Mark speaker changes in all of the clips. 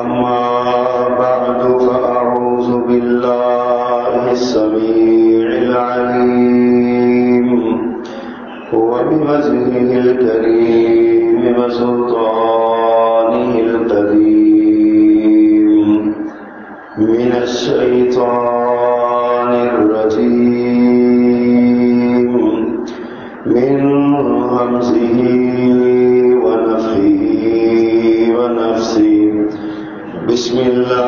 Speaker 1: أما بعد فأعوذ بالله السميع العليم. وبمزهه الكريم وسلطانه القديم. من الشيطان بسم الله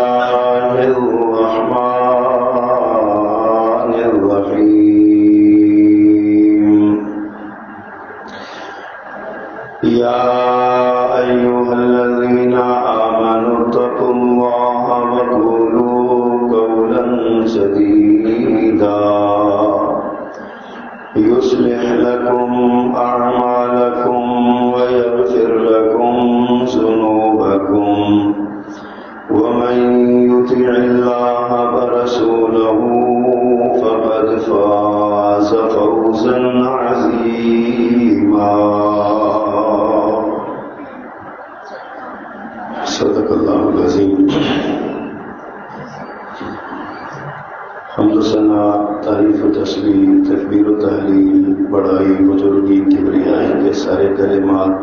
Speaker 1: کلمات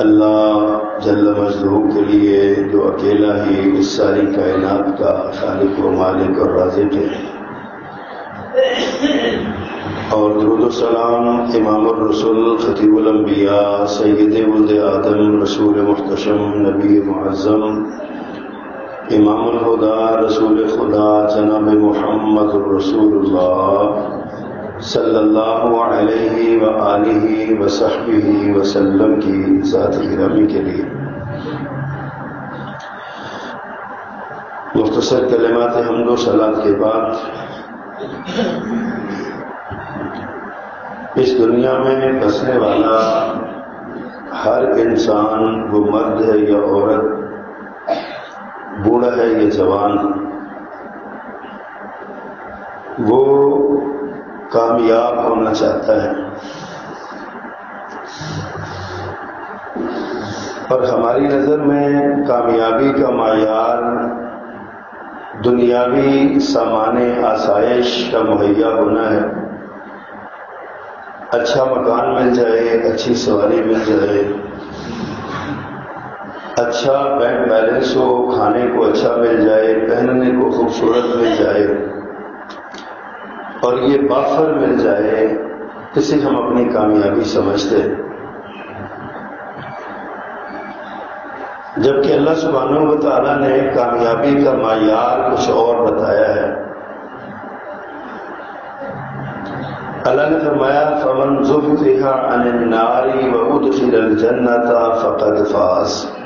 Speaker 1: اللہ جل مجدہ کے لیے جو اکیلا ہی اس ساری کائنات کا خالق و مالک اور رازق ہے۔ اور درود السلام امام الرسول، خطیب الانبیاء، سید ولد آدم، رسول محتشم، نبی معظم، امام الخدا رسول خدا، جناب محمد الرسول اللہ۔ صلی اللہ علیہ وآلہ وصحبہ وسلم کی ذات گرامی کے لیے۔ مختصر کلمات حمد و سلاد کے بعد۔ اس دنیا میں بسنے والا ہر انسان، وہ مرد ہے یا عورت، بوڑھا ہے یا جوان، وہ کامیاب ہونا چاہتا ہے۔ اور ہماری نظر میں کامیابی کا معیار دنیاوی سامان آسائش کا مہیا ہونا ہے۔ اچھا مکان مل جائے، اچھی سواری مل جائے۔ اچھا بینک بیلنس ہو، کھانے کو اچھا مل جائے، پہننے کو خوبصورت مل جائے۔ اور یہ بافر مل جائے اسے ہم اپنی کامیابی سمجھتے جبکہ اللہ سبحانہ و تعالیٰ نے کامیابی کا معیار کچھ اور بتایا ہے۔ اللہ نے فرمایا، فمن ظفرها عن النار وادخل الجنة فقد فاز۔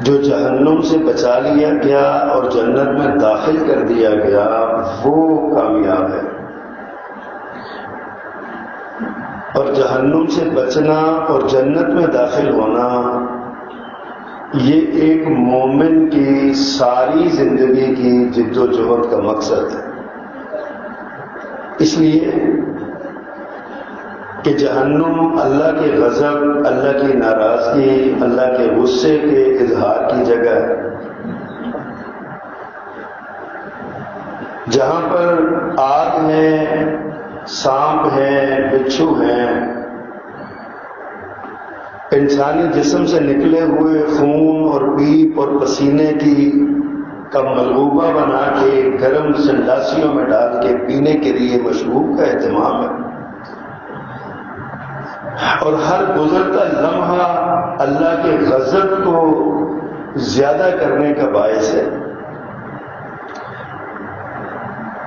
Speaker 1: جو جہنم سے بچا لیا گیا اور جنت میں داخل کر دیا گیا، وہ کامیاب ہے۔ اور جہنم سے بچنا اور جنت میں داخل ہونا، یہ ایک مومن کی ساری زندگی کی جد و جہد کا مقصد ہے۔ اس لیے کہ جہنم اللہ کے غضب، اللہ کی ناراضگی، اللہ کے غصے کے اظہار کی جگہ ہے۔ جہاں پر آگ ہے، سانپ ہے، بچھو ہیں انسانی جسم سے نکلے ہوئے خون اور پیپ اور پسینے کی کا ملبوبہ بنا کے گرم سنڈاسیوں میں ڈال کے پینے کے لیے مشروب کا اہتمام ہے۔ اور ہر گزرتا لمحہ اللہ کے غضب کو زیادہ کرنے کا باعث ہے۔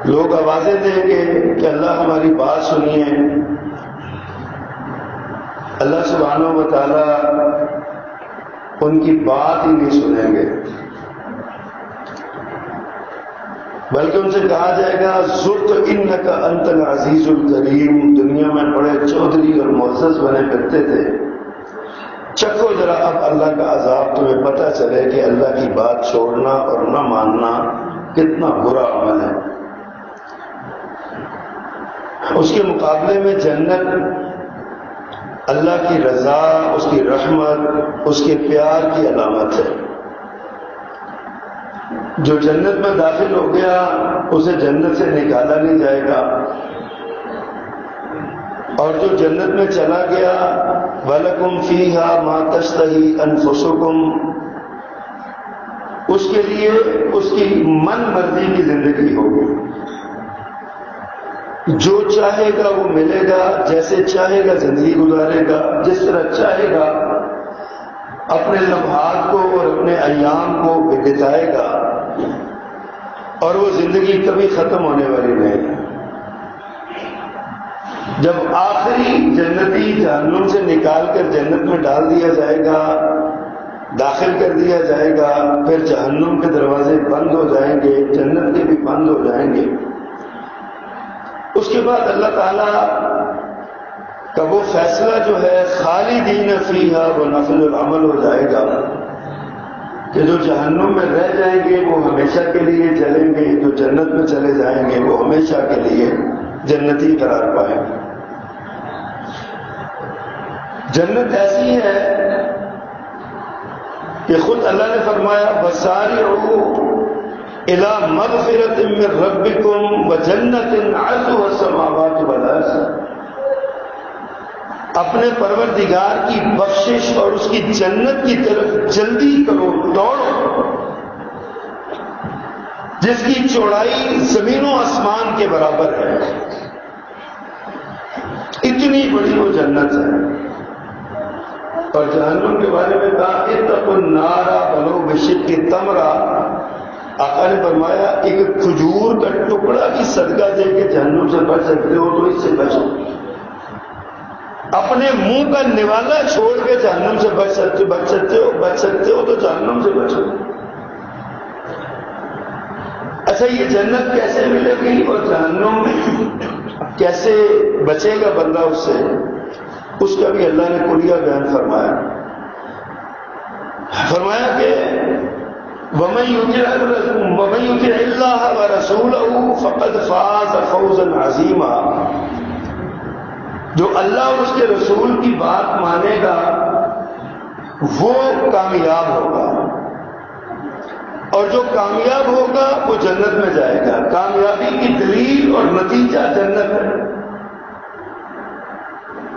Speaker 1: لوگ آوازیں دیں گے کہ اللہ ہماری بات سنیے۔ اللہ سبحانہ و تعالی ان کی بات ہی نہیں سنیں گے۔ بلکہ ان سے کہا جائے گا زرت ان کا انتن عزیز الکریم دنیا میں بڑے چودھری اور معزز بنے کرتے تھے۔ چکو ذرا، اب اللہ کا عذاب تمہیں پتہ چلے کہ اللہ کی بات چھوڑنا اور نہ ماننا کتنا برا عمل ہے۔ اس کے مقابلے میں جنت، اللہ کی رضا، اس کی رحمت، اس کے پیار کی علامت ہے۔ جو جنت میں داخل ہو گیا، اسے جنت سے نکالا نہیں جائے گا۔ اور جو جنت میں چلا گیا ولکم فی ہا ماتشتہی انفسکم اس کے لیے اس کی من مرضی کی زندگی ہوگی۔ جو چاہے گا وہ ملے گا، جیسے چاہے گا زندگی گزارے گا، جس طرح چاہے گا، اپنے لمحات کو اور اپنے ایام کو بتائے گا۔ اور وہ زندگی کبھی ختم ہونے والی نہیں ہے۔ جب آخری جنتی جہنم سے نکال کر جنت میں ڈال دیا جائے گا، داخل کر دیا جائے گا، پھر جہنم کے دروازے بند ہو جائیں گے جنت کے بھی بند ہو جائیں گے۔ اس کے بعد اللہ تعالی کا وہ فیصلہ جو ہے خالی دین فیحا وہ نفل العمل ہو جائے گا۔ کہ جو جہنم میں رہ جائیں گے، وہ ہمیشہ کے لیے چلیں گے، جو جنت میں چلے جائیں گے، وہ ہمیشہ کے لیے جنتی قرار پائیں گے۔ جنت ایسی ہے کہ خود اللہ نے فرمایا بساری الا مغفرت من ربکم و جنت عرض و سماوات والارض اپنے پروردگار کی بخشش اور اس کی جنت کی طرف جلدی کرو، دوڑو۔ جس کی چوڑائی زمین و آسمان کے برابر ہے۔ اتنی بڑی وہ جنت ہے۔ اور جہنم کے بارے میں کہا، اتق نارا بلو بشک کی تمرا آقا نے فرمایا، ایک کھجور کا ٹکڑا کی صدقہ دے کے جہنم سے بچ سکتے ہو تو اس سے بچو۔ اپنے منہ کا نوالا چھوڑ کے جہنم سے بچ سکتے بچ سکتے ہو بچ سکتے ہو تو جہنم سے بچو۔ اچھا یہ جنت کیسے ملے گی؟ اور جہنم کیسے بچے گا بندہ اس سے؟ اس کا بھی اللہ نے کلیا بیان فرمایا۔ فرمایا کہ اللہ رسول فقط فاض فوزن عظیمہ جو اللہ اور اس کے رسول کی بات مانے گا، وہ کامیاب ہوگا۔ اور جو کامیاب ہوگا، وہ جنت میں جائے گا۔ کامیابی کی دلیل اور نتیجہ جنت ہے۔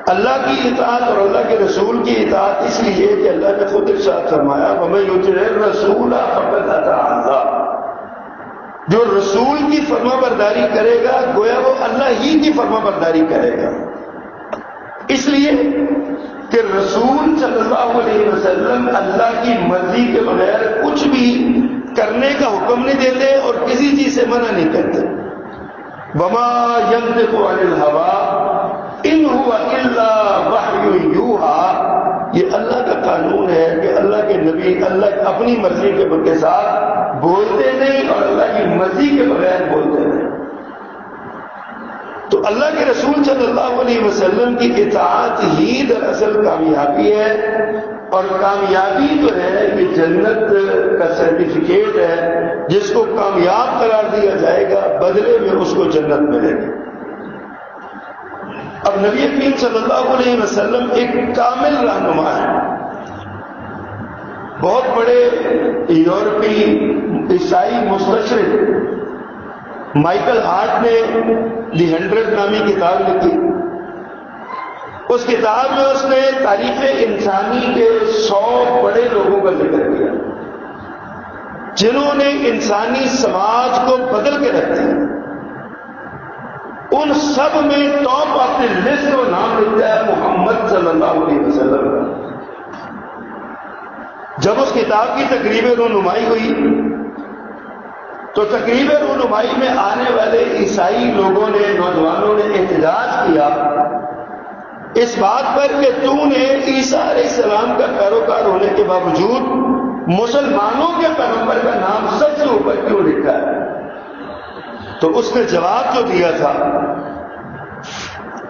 Speaker 1: اللہ کی اطاعت اور اللہ کے رسول کی اطاعت اس لیے کہ اللہ نے خود ارشاد فرمایا ہمیں رسول اللہ جو رسول کی فرما برداری کرے گا، گویا وہ اللہ ہی کی فرما برداری کرے گا۔ اس لیے کہ رسول صلی اللہ علیہ وسلم اللہ کی مرضی کے بغیر کچھ بھی کرنے کا حکم نہیں دیتے اور کسی چیز سے منع نہیں کرتے۔ بما کو الحوا ان ہوا اللہ یہ اللہ کا قانون ہے کہ اللہ کے نبی اللہ اپنی مرضی کے ساتھ بولتے نہیں اور اللہ کی مرضی کے بغیر بولتے نہیں۔ تو اللہ کے رسول صلی اللہ علیہ وسلم کی اطاعت ہی دراصل کامیابی ہے اور کامیابی جو ہے یہ جنت کا سرٹیفکیٹ ہے، جس کو کامیاب قرار دیا جائے گا، بدلے میں اس کو جنت ملے گی۔ اب نبی کریم صلی اللہ علیہ وسلم ایک کامل رہنما ہے بہت بڑے یورپی عیسائی مستشرق مائیکل ہارٹ نے دی ہنڈریڈ نامی کتاب لکھی۔ اس کتاب میں اس نے تاریخ انسانی کے سو بڑے لوگوں کا ذکر کیا، جنہوں نے انسانی سماج کو بدل کے رکھ دیا۔ ان سب میں ٹاپ آف دی لسٹ وہ نام لکھتا ہے محمد صلی اللہ علیہ وسلم۔ جب اس کتاب کی تقریب رونمائی ہوئی تو تقریب رونمائی میں آنے والے عیسائی لوگوں نے، نوجوانوں نے احتجاج کیا اس بات پر کہ تو نے عیسیٰ علیہ السلام کا پیروکار ہونے کے باوجود مسلمانوں کے پیغمبر کا نام سب سے اوپر کیوں لکھا ہے؟ تو اس نے جواب جو دیا تھا،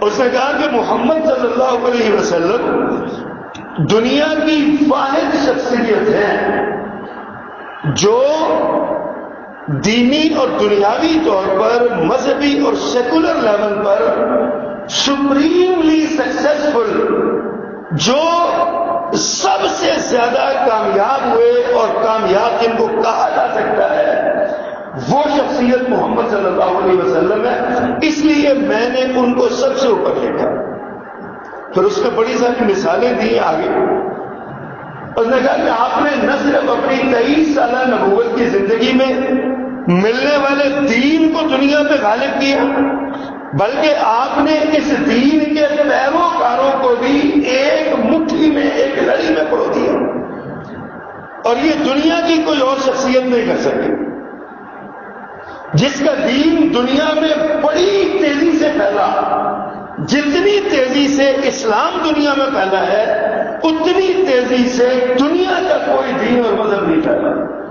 Speaker 1: اس نے کہا کہ محمد صلی اللہ علیہ وسلم دنیا کی واحد شخصیت ہے جو دینی اور دنیاوی طور پر، مذہبی اور سیکولر لیول پر سپریملی سکسیسفل جو سب سے زیادہ کامیاب ہوئے اور کامیاب جن کو کہا جا سکتا ہے، وہ شخصیت محمد صلی اللہ علیہ وسلم ہے۔ اس لیے میں نے ان کو سب سے اوپر لکھا پھر اس میں بڑی ساری مثالیں دی آگے۔ اس نے کہا کہ آپ نے نہ صرف اپنی تیئیس سالہ نبوت کی زندگی میں ملنے والے دین کو دنیا پہ غالب کیا۔ بلکہ آپ نے اس دین کے پیروکاروں کو بھی ایک مٹھی میں، ایک لڑی میں پڑو دیا۔ اور یہ دنیا کی کوئی اور شخصیت نہیں کر سکے جس کا دین دنیا میں بڑی تیزی سے پھیلا، جتنی تیزی سے اسلام دنیا میں پھیلا ہے، اتنی تیزی سے دنیا کا کوئی دین اور مذہب نہیں پھیلا۔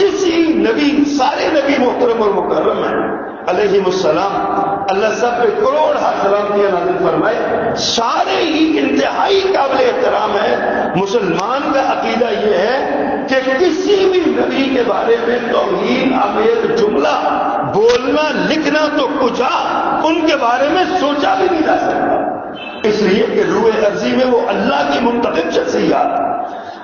Speaker 1: کسی نبی، سارے نبی محترم اور مکرم ہیں۔ علیہ السلام، اللہ سب پہ کروڑ سلام دیا نازل فرمائے۔ سارے ہی انتہائی قابل احترام ہے مسلمان کا عقیدہ یہ ہے کہ کسی بھی نبی کے بارے میں توہین امیر جملہ، بولنا، لکھنا تو کچھ ان کے بارے میں سوچا بھی نہیں جا سکتا۔ اس لیے کہ روح عرضی میں وہ اللہ کی منتخب شخصیات۔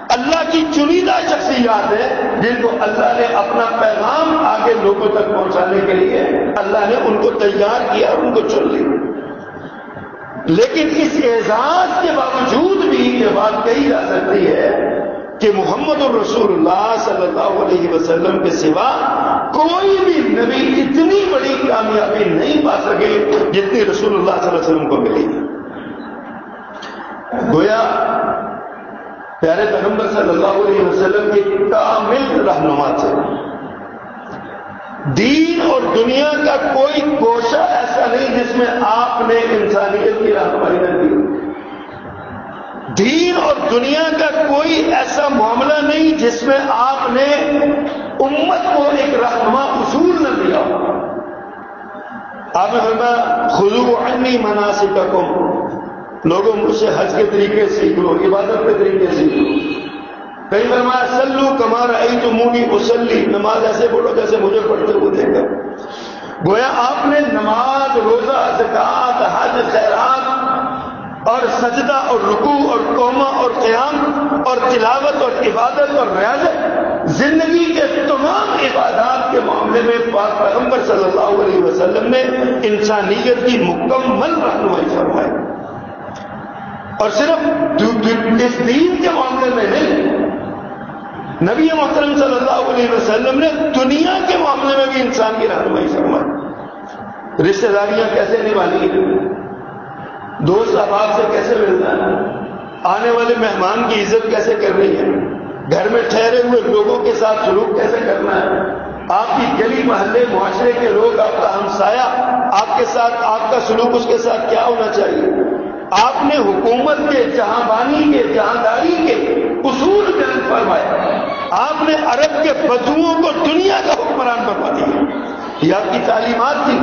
Speaker 1: اللہ کی چنیدہ شخصیات ہے جن کو اللہ نے اپنا پیغام آگے لوگوں تک پہنچانے کے لیے اللہ نے ان کو تیار کیا اور ان کو چن لی لیکن اس اعزاز کے باوجود بھی یہ بات کہی جا سکتی ہے کہ محمد الرسول اللہ صلی اللہ علیہ وسلم کے سوا کوئی بھی نبی اتنی بڑی کامیابی نہیں پا سکے جتنی رسول اللہ صلی اللہ علیہ وسلم کو ملی۔ گویا پیارے پیغمبر صلی اللہ علیہ وسلم کی کامل رہنما تھے۔ دین اور دنیا کا کوئی کوشا ایسا نہیں جس میں آپ نے انسانیت کی رہنمائی نہ کی۔ دین اور دنیا کا کوئی ایسا معاملہ نہیں جس میں آپ نے امت کو ایک رہنما اصول نہ دیا۔ آپ نے فرمایا خزو عنی مناسب لوگوں مجھ سے حج کے طریقے سیکھ لو عبادت کے طریقے سیکھ لو کئی فرمایا سلو کمارا ای تو مونی اسلی نماز ایسے بولو جیسے مجھے پڑھتے ہوئے دیکھا گویا آپ نے نماز، روزہ زکات حج، خیرات اور سجدہ اور رکوع اور قوما اور قیام اور تلاوت اور عبادت اور ریاضت زندگی کے تمام عبادات کے معاملے میں پاک پیغمبر صلی اللہ علیہ وسلم نے انسانیت کی مکمل رہنمائی فرمائی۔ اور صرف اس دین کے معاملے میں نہیں، نبی محترم صلی اللہ علیہ وسلم نے دنیا کے معاملے میں بھی انسان کی رہنمائی فرمائی۔ رشتے داریاں کیسے نبھانی دوست احباب سے کیسے ملنا؟ ہے آنے والے مہمان کی عزت کیسے کرنی ہے؟ گھر میں ٹھہرے ہوئے لوگوں کے ساتھ سلوک کیسے کرنا ہے؟ آپ کی گلی، محلے، معاشرے کے لوگ، آپ کا ہمسایا آپ کے ساتھ آپ کا سلوک اس کے ساتھ کیا ہونا چاہیے؟ آپ نے حکومت کے، جہاں بانی کے، جہانداری کے اصول جنگ فرمائے۔ آپ نے عرب کے بدوؤں کو دنیا کا حکمران بنوا دیا۔ یہ آپ کی تعلیمات تھی۔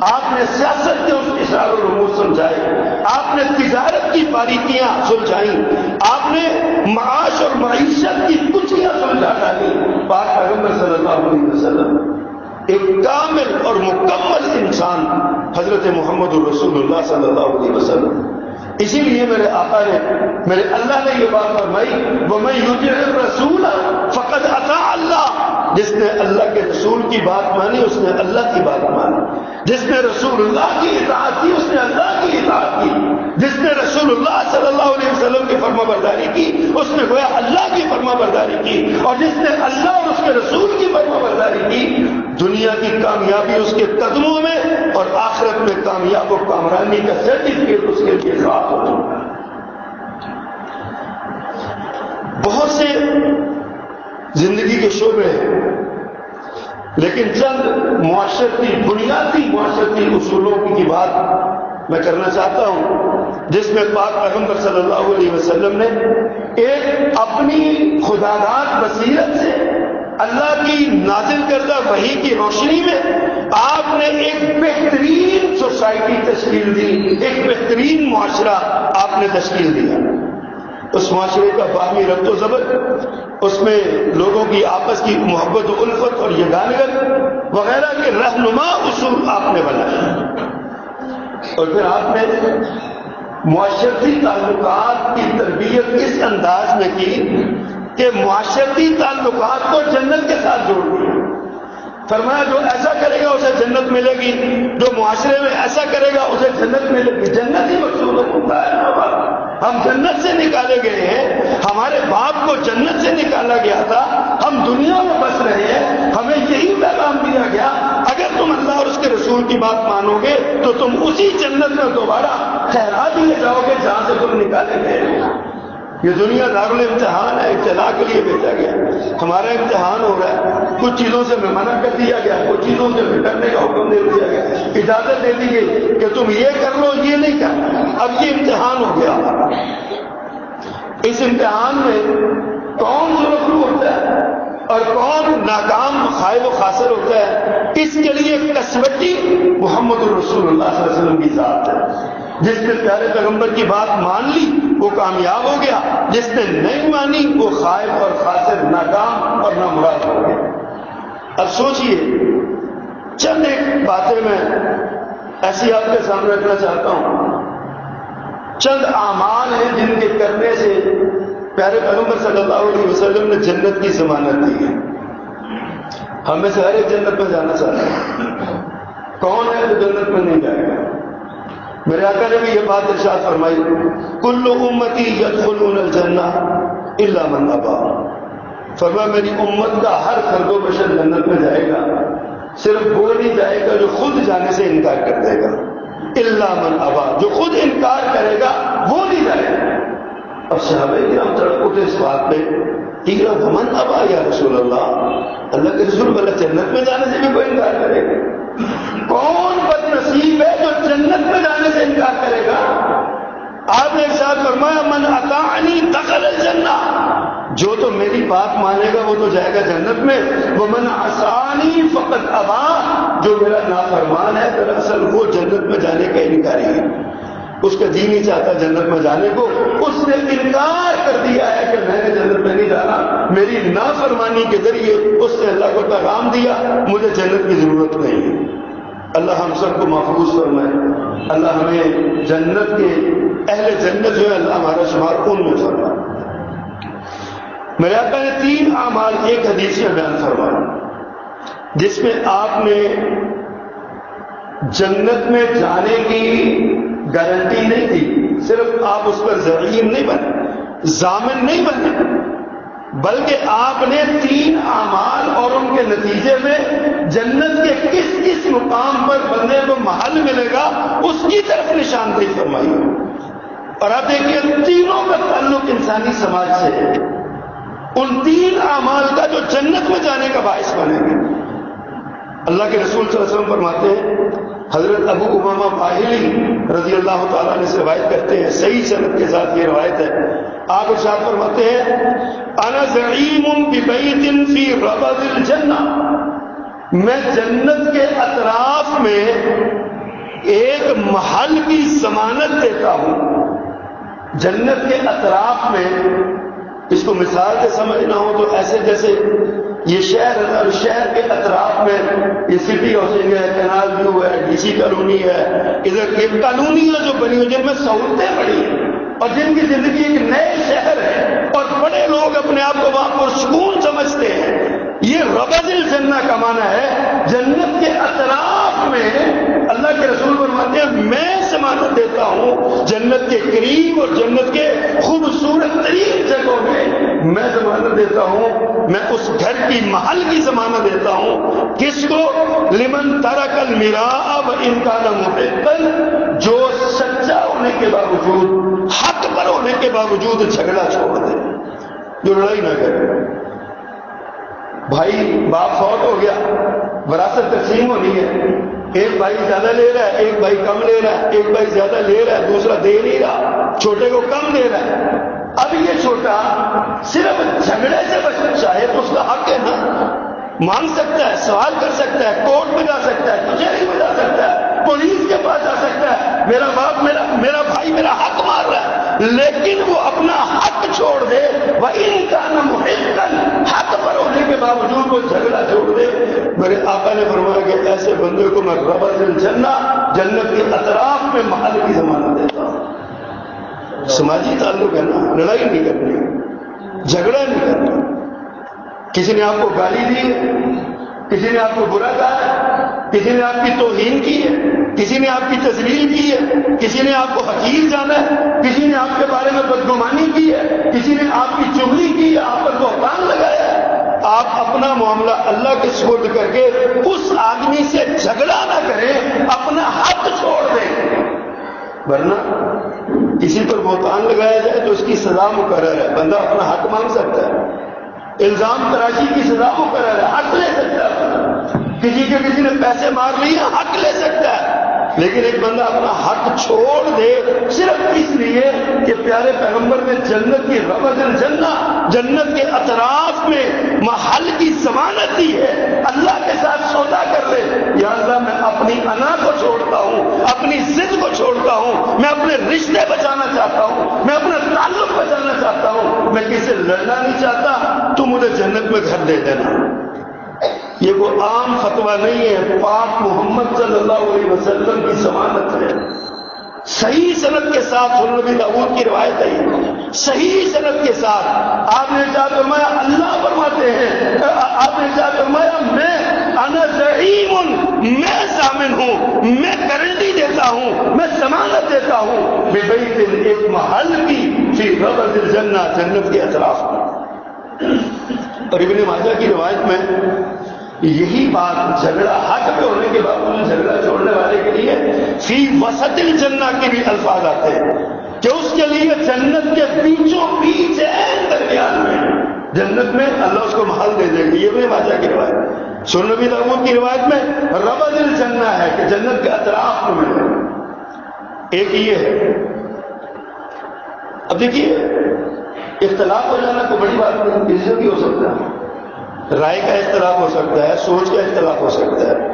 Speaker 1: آپ نے سیاست کے اس اشار و سمجھائے۔ آپ نے تجارت کی باریکیاں سلجھائی آپ نے معاش اور معیشت کی کچھیاں سلجھا ڈالی۔ پاک پیغمبر صلی اللہ علیہ وسلم، ایک کامل اور مکمل انسان، حضرت محمد الرسول اللہ صلی اللہ علیہ وسلم۔ اسی لیے میرے آقا نے میرے اللہ نے یہ بات فرمائی وہ میں یوٹیوب رسول فقط عطا اللہ جس نے اللہ کے رسول کی بات مانی، اس نے اللہ کی بات مانی۔ جس نے رسول اللہ کی اطاعت کی، اس نے اللہ کی اطاعت کی۔ جس نے رسول اللہ صلی اللہ علیہ وسلم کی فرما برداری کی، اس نے گویا اللہ کی فرما برداری کی، اور جس نے اللہ اور اس کے رسول کی فرما برداری کی، دنیا کی کامیابی اس کے قدموں میں اور آخرت میں کامیاب و کامرانی کا سرٹیفکیٹ اس کے لیے ساتھ ہو چکا۔ بہت سے زندگی کے شعبے ہیں، لیکن چند معاشرتی، بنیادی معاشرتی اصولوں کی بات میں کرنا چاہتا ہوں۔ جس میں پاک پیغمبر صلی اللہ علیہ وسلم نے ایک اپنی خدادات بصیرت سے اللہ کی نازل کردہ وحی کی روشنی میں آپ نے ایک بہترین سوسائٹی تشکیل دی، ایک بہترین معاشرہ آپ نے تشکیل دیا۔ اس معاشرے کا باہمی ربط و زبر اس میں لوگوں کی آپس کی محبت و الفت اور یہ وغیرہ کے رہنما اصول آپ نے بنائے۔ اور پھر آپ نے معاشرتی تعلقات کی تربیت اس انداز میں کی کہ معاشرتی تعلقات کو جنت کے ساتھ جوڑ دیا۔ فرمایا جو ایسا کرے گا اسے جنت ملے گی، جو معاشرے میں ایسا کرے گا اسے جنت ملے گی۔ جنت ہی مقصود ہوتا ہے۔ ہم جنت سے نکالے گئے ہیں، ہمارے باپ کو جنت سے نکالا گیا تھا۔ ہم دنیا میں بس رہے ہیں، ہمیں یہی پیغام دیا گیا۔ اگر تم اللہ اور اس کے رسول کی بات مانو گے تو تم اسی جنت میں دوبارہ خیرات لے جاؤ گے جہاں سے تم نکالے گئے یہ دنیا دار امتحان ہے ابتدا کے لیے بھیجا گیا۔ ہمارا امتحان ہو رہا ہے۔ کچھ چیزوں سے میں منع کر دیا گیا کچھ چیزوں سے کرنے کا حکم دے دیا گیا اجازت دے دی گئی کہ تم یہ کر لو، یہ نہیں کر۔ اب یہ امتحان ہو گیا۔ اس امتحان میں کون سرخرو ہوتا ہے؟ اور کون ناکام خائب و خاصر ہوتا ہے۔ اس کے لیے کسوٹی محمد الرسول اللہ صلی اللہ علیہ وسلم کی ذات ہے۔ جس نے پیارے پیغمبر کی بات مان لی، وہ کامیاب ہو گیا۔ جس نے نہیں مانی، وہ خائف اور خاصر، ناکام اور نامراد ہو گیا۔ اب سوچئے، چند ایک باتیں میں ایسی آپ کے سامنے رکھنا چاہتا ہوں۔ چند اعمال ہیں جن کے کرنے سے پیارے پیغمبر صلی اللہ علیہ وسلم نے جنت کی ضمانت دی ہے۔ ہمیں سے ہر ایک جنت میں جانا چاہتا ہے۔ کون ہے جو جنت میں نہیں جائے گا؟ میرے آقا نے بھی یہ بات ارشاد فرمائی، کل امتی یدخلون الجنہ الا من ابا۔ فرما میری امت کا ہر فرد و بشر جنت میں جائے گا۔ صرف وہ نہیں جائے گا جو خود جانے سے انکار کر دے گا۔ الا من ابا، جو خود انکار کرے گا، وہ نہیں جائے گا۔ اب صحابہ کی ہم تڑپ اٹھے اس بات پہ ٹھیک ہے من ابا یا رسول اللہ؟ اللہ کے رسول بلا جنت میں جانے سے بھی کوئی انکار کرے گا۔ کون بد نصیب ہے جو جنت میں جانے سے انکار کرے گا؟ آپ نے ساتھ فرمایا، من اطاعنی دخل الجنہ۔ جو تو میری بات مانے گا وہ تو جائے گا جنت میں۔ وہ من آسانی فقط ابا۔ جو میرا نافرمان ہے، دراصل وہ جنت میں جانے کا انکاری ہے۔ اس کا جی نہیں چاہتا جنت میں جانے کو، اس نے انکار کر دیا ہے کہ میں نے جنت میں نہیں جانا۔ میری نافرمانی کے ذریعے اس نے اللہ کو پیغام دیا، مجھے جنت کی ضرورت نہیں ہے۔ اللہ ہم سب کو محفوظ فرمائے۔ اللہ ہمیں جنت کے اہل جنت جو ہے اللہ ہمارا شمار ان میں فرمائے۔ میرے آقا نے تین اعمال ایک حدیث میں بیان فرمایا جس میں آپ نے جنت میں جانے کی گارنٹی نہیں دی صرف آپ اس پر ضریم نہیں بنے، ضامن نہیں بنے، بلکہ آپ نے تین اعمال اور ان کے نتیجے میں جنت کے کس کس مقام پر بندے کو محل ملے گا، اس کی طرف نشاندہی فرمائی۔ اور آپ دیکھیے، تینوں کا تعلق انسانی سماج سے ہے۔ ان تین اعمال کا جو جنت میں جانے کا باعث بنے گا۔ اللہ کے رسول صلی اللہ علیہ وسلم فرماتے ہیں، حضرت ابو امامہ باہلی رضی اللہ تعالیٰ نے روایت کرتے ہیں، صحیح صنعت کے ساتھ یہ روایت ہے۔ آپ ارشاد فرماتے ہیں، انا زعیم ببیت فی ربض الجنہ۔ میں جنت کے اطراف میں ایک محل کی ضمانت دیتا ہوں۔ جنت کے اطراف میں اس کو مثال سے سمجھنا ہو تو ایسے جیسے یہ شہر ہے اور شہر کے اطراف میں یہ سٹی ہاؤسنگ ہے کینال ویو ہے ڈی سی کالونی ہے۔ ادھر یہ کالونیاں جو بنی ہوئی، جن میں سہولتیں بڑی ہیں۔ اور جن کی زندگی ایک نئے شہر ہے۔ اور بڑے لوگ اپنے آپ کو وہاں پر سکون سمجھتے ہیں۔ یہ ربض الجنہ کا معنی ہے۔ جنت کے اطراف میں اللہ کے رسول میں ضمانت دیتا ہوں جنت کے قریب اور جنت کے خوبصورت ترین جگہوں میں میں ضمانت دیتا ہوں، میں اس گھر کی محل کی ضمانت دیتا ہوں۔ کس کو؟ لمن ترک میرا اب ان کا نام جو سچا ہونے کے باوجود، حق پر ہونے کے باوجود جھگڑا چھوڑ دے۔ جو لڑائی نہ کرے۔ بھائی، باپ فوت ہو گیا، وراثت تقسیم ہونی ہے۔ ایک بھائی زیادہ لے رہا ہے، ایک بھائی کم لے رہا ہے، ایک بھائی زیادہ لے رہا ہے، دوسرا دے نہیں رہا، چھوٹے کو کم دے رہا ہے۔ اب یہ چھوٹا صرف جھگڑے سے بچنا چاہے تو اس کا حق ہے نا؟ مانگ سکتا ہے، سوال کر سکتا ہے کورٹ میں جا سکتا ہے کچہری میں جا سکتا ہے۔ پولیس کے پاس جا سکتا ہے۔ میرا باپ، میرا میرا بھائی، میرا حق مار رہا ہے۔ لیکن وہ اپنا حق چھوڑ دے۔ وہ ان کا نہ حق پر ہونے کے باوجود وہ جھگڑا چھوڑ دے۔ میرے آقا نے فرمایا کہ ایسے بندے کو میں ربر الجنہ، جنت کے اطراف میں محل کی ضمانت دیتا ہوں۔ سماجی تعلق ہے نا، لڑائی نہیں کرنی۔ جھگڑا نہیں کرنا۔ کسی نے آپ کو گالی دی کسی نے آپ کو برا کہا ہے؟ کسی نے آپ کی توہین کی ہے؟ کسی نے آپ کی تصویر کی ہے؟ کسی نے آپ کو حقیر جانا ہے؟ کسی نے آپ کے بارے میں بدگمانی کی ہے؟ کسی نے آپ کی چگلی کی ہے؟ آپ پر بہتان لگایا ہے؟ آپ اپنا معاملہ اللہ کے سپرد کر کے اس آدمی سے جھگڑا نہ کریں، اپنا حق چھوڑ دیں۔ ورنہ کسی پر بہتان لگایا جائے تو اس کی سزا مقرر ہے۔ بندہ اپنا حق مانگ سکتا ہے۔ الزام تراشی کی سزا مقرر ہے، حق لے سکتا ہے۔ کسی کے کسی نے پیسے مار لیے، حق لے سکتا ہے۔ لیکن ایک بندہ اپنا حق چھوڑ دے صرف اس لیے کہ پیارے پیغمبر نے جنت کی ربض الجنہ، جنت کے اطراف میں محل کی ضمانت دی ہے، اللہ کے ساتھ سودا کر لے۔ یا اللہ، میں اپنی انا کو چھوڑتا ہوں، اپنی ضد کو چھوڑتا ہوں، میں اپنے رشتے بچانا چاہتا ہوں، میں اپنا تعلق بچانا چاہتا ہوں، میں کسی لڑنا نہیں چاہتا، تو مجھے جنت میں گھر دے دینا۔ یہ کوئی عام فتوا نہیں ہے، پاک محمد صلی اللہ علیہ وسلم کی ضمانت ہے۔ صحیح صنعت کے ساتھ نبی داود کی روایت ہے۔ صحیح صنعت کے ساتھ آپ نے کیا فرمایا اللہ فرماتے ہیں، آپ نے کیا فرمایا میں، انا زعیم میں ضامن ہوں، میں گارنٹی دیتا ہوں، میں ضمانت دیتا ہوں۔ بے بھائی دن ایک محل کی فی ربر جنہ جنت کے اطراف اور ابن ماجہ کی روایت میں یہی بات جھگڑا حق پہ ہونے کے بعد جھگڑا چھوڑنے والے کے لیے فی وسط الجنہ کے بھی الفاظ آتے ہیں کہ اس کے لیے جنت کے بیچوں بیچ درمیان میں جنت میں اللہ اس کو محل دے دے گی، یہ بھی واجہ کی روایت سن نبی لوگوں کی روایت میں رب دل جنہ ہے کہ جنت کے اطراف کو ملے ایک یہ ہے۔ اب دیکھیے، اختلاف ہو جانا کوئی بڑی بات نہیں کسی سے بھی ہو سکتا ہے۔ رائے کا اختلاف ہو سکتا ہے، سوچ کا اختلاف ہو سکتا ہے۔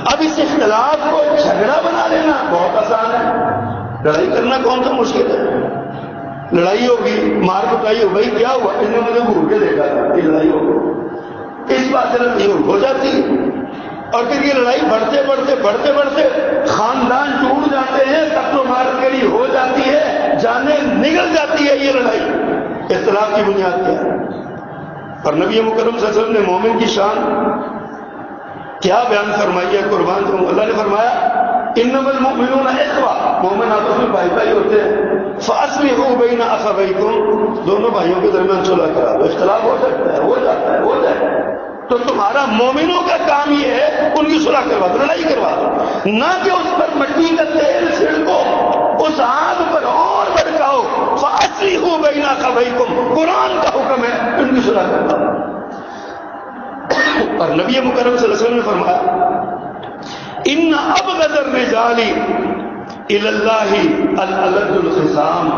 Speaker 1: اب اس اختلاف کو جھگڑا بنا لینا بہت آسان ہے۔ لڑائی کرنا کون سا مشکل ہے؟ لڑائی ہوگی، مار کٹائی ہو گئی کیا ہوا؟ اس نے مجھے گھر کے دیکھا تھا یہ لڑائی ہوگی اس بات سے لڑائی ہو جاتی۔ اور پھر یہ لڑائی بڑھتے بڑھتے بڑھتے بڑھتے خاندان ٹوٹ جاتے ہیں تب تو مار کری ہو جاتی ہے، جانے نگل جاتی ہے یہ لڑائی۔ اختلاف کی بنیاد کیا ہے؟ اور نبی مکرم صلی اللہ علیہ وسلم نے مومن کی شان کیا بیان فرمائی ہے قربان کو اللہ نے فرمایا ان نمبر مومنون اخوا مومن آپس میں بھائی بھائی ہوتے ہیں۔ فاصلی ہو گئی نہ اخا بھائی تم دونوں بھائیوں کے درمیان چلا کرا دو۔ اختلاف ہو سکتا ہے، ہو جاتا ہے، ہو جائے تو تمہارا مومنوں کا کام یہ ہے، ان کی صلاح کروا دو، لڑائی کروا دو۔ نہ کہ اس پر مٹی کا تیل چھڑکو اس آگ پر اور بڑکاؤ فاصلی ہو گئی نہ اخا بھائی تم قرآن کا حکم ہے۔ ان کی صلاح کروا دو اور نبی مکرم صلی اللہ علیہ وسلم نے فرمایا، ان اب نظر رجالی اللہ الخصام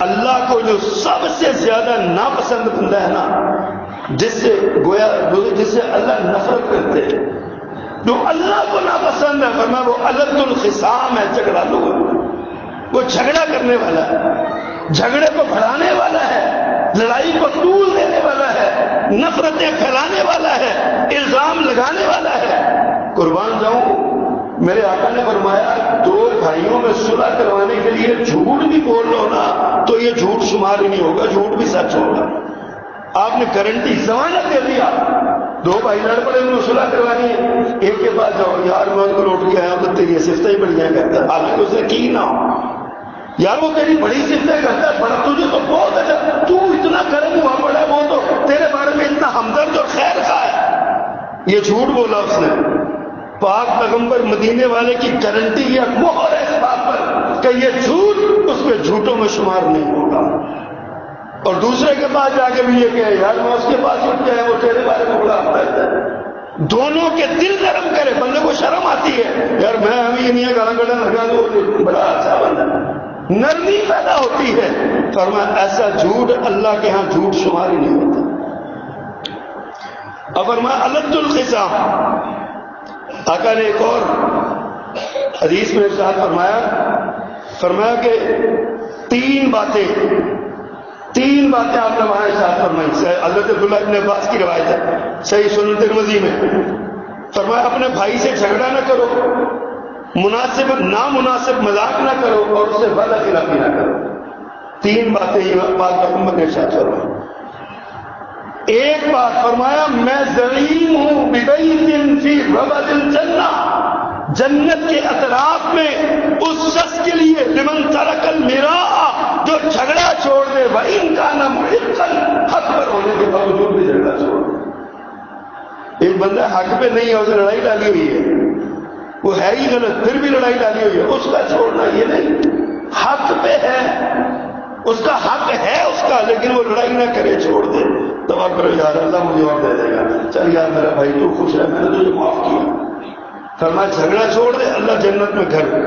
Speaker 1: اللہ کو جو سب سے زیادہ ناپسند بندہ ہے نا، جس سے گویا جس سے اللہ نفرت کرتے ہیں، جو اللہ کو ناپسند ہے فرما وہ الد الخصام ہے، جھگڑا لوگ وہ جھگڑا کرنے والا ہے۔ جھگڑے کو بڑھانے والا ہے، لڑائی کو طول دینے والا ہے، نفرتیں پھیلانے والا ہے، الزام لگانے والا ہے۔ قربان جاؤں، میرے آقا نے فرمایا، دو بھائیوں میں صلح کروانے کے لیے جھوٹ بھی بول لو نا، تو یہ جھوٹ شمار ہی نہیں ہوگا، جھوٹ بھی سچ ہوگا۔ آپ نے کرنٹی ضمانت دے دیا۔ دو بھائی لڑ پڑے، انہوں صلح کروانی ہے۔ ایک کے پاس جاؤ، یار میں ان کو لوٹ کے آیا تو تیری سفت ہی بڑھیا کرتا ہے حالانکہ اس نے کی نہ ہو۔ یار وہ تیری بڑی سفتیں کرتا ہے، بڑا تجھے تو بہت اچھا۔ تو اتنا کرم ہوا پڑا وہ تو۔ تیرے بارے میں اتنا ہمدرد اور خیر کا ہے۔ یہ جھوٹ بولا اس نے۔ پاک پیغمبر مدینے والے کی گارنٹی یا مہر ہے اس بات پر کہ یہ جھوٹ اس میں جھوٹوں میں شمار نہیں ہوگا۔ اور دوسرے کے پاس جا کے بھی یہ کہ یار میں اس کے پاس اٹھ گیا وہ تیرے بارے میں بڑا ہے۔ دونوں کے دل نرم کرے، بندے کو شرم آتی ہے۔ یار میں ابھی یہ نہیں گانا گڑا لگا دو، بڑا اچھا بندہ نرمی پیدا ہوتی ہے۔ اور میں ایسا جھوٹ اللہ کے ہاں جھوٹ شمار ہی نہیں ہوتا۔ اگر میں الگ الخصام۔ آقا نے ایک اور حدیث میں ساتھ فرمایا فرمایا کہ تین باتیں تین باتیں آپ نے وہاں ساتھ فرمائی۔ حضرت عبداللہ ابن عباس کی روایت ہے۔ صحیح سنن ترمزی میں۔ فرمایا، اپنے بھائی سے جھگڑا نہ کرو۔ مناسب، نامناسب مذاق نہ کرو اور اس سے وعدہ خلافی نہ کرو۔ تین باتیں بات کا نے ساتھ کرو ایک بات فرمایا، میں زمین ہوں بگئی دن فی ربا دل جنت کے اطراف میں اس شخص کے لیے لمن ترکل میرا جو جھگڑا چھوڑ دے وہی ان کا نام حق پر ہونے کے باوجود بھی جھگڑا چھوڑ دے۔ ایک بندہ حق پہ نہیں ہے اسے لڑائی ڈالی ہوئی ہے۔ وہ ہے ہی غلط، پھر بھی لڑائی ڈالی ہوئی ہے۔ اس کا چھوڑنا یہ نہیں۔ حق پہ ہے۔ اس کا حق ہے اس کا، لیکن وہ لڑائی نہ کرے، چھوڑ دے۔ دعا کرو، یار، اللہ مجھے اور دے دے گا۔ چل یار، میرا بھائی، تو خوش ہے میں نے تجھے معاف کیا۔ فرمایا، جھگڑا چھوڑ دے، اللہ جنت میں گھر